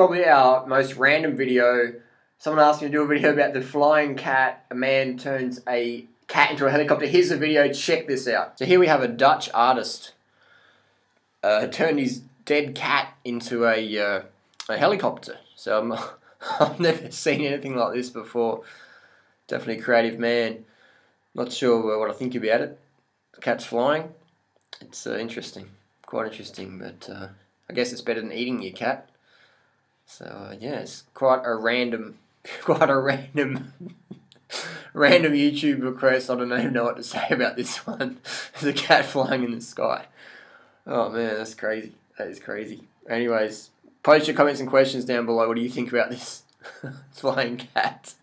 probably our most random video. Someone asked me to do a video about the flying cat. A man turns a cat into a helicopter. Here's the video. Check this out. So here we have a Dutch artist uh, turned his dead cat into a uh, a helicopter. So I'm, I've never seen anything like this before. Definitely creative man. Not sure what I think about it. The cat's flying. It's uh, interesting, quite interesting, but uh, I guess it's better than eating your cat. So yeah, it's quite a random, quite a random, random YouTube request. I don't even know what to say about this one. There's a cat flying in the sky. Oh man, that's crazy. That is crazy. Anyways, post your comments and questions down below. What do you think about this flying cat?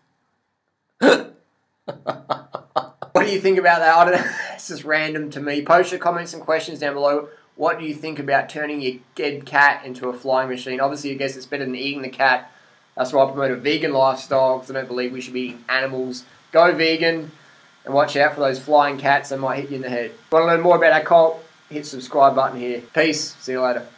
what do you think about that? I don't know. It's just random to me. Post your comments and questions down below. What do you think about turning your dead cat into a flying machine? Obviously, I guess it's better than eating the cat. That's why I promote a vegan lifestyle because I don't believe we should be eating animals. Go vegan and watch out for those flying cats that might hit you in the head. Want to learn more about our cult? Hit subscribe button here. Peace. See you later.